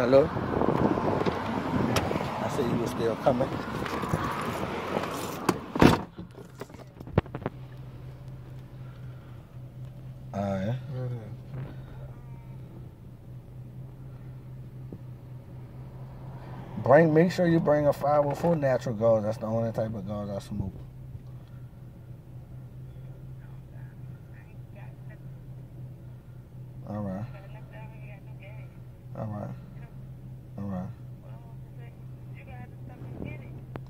Hello? I said you were still coming. Alright. Bring, make sure you bring a 504 natural gauze. That's the only type of gauze I smoke. All right. All right.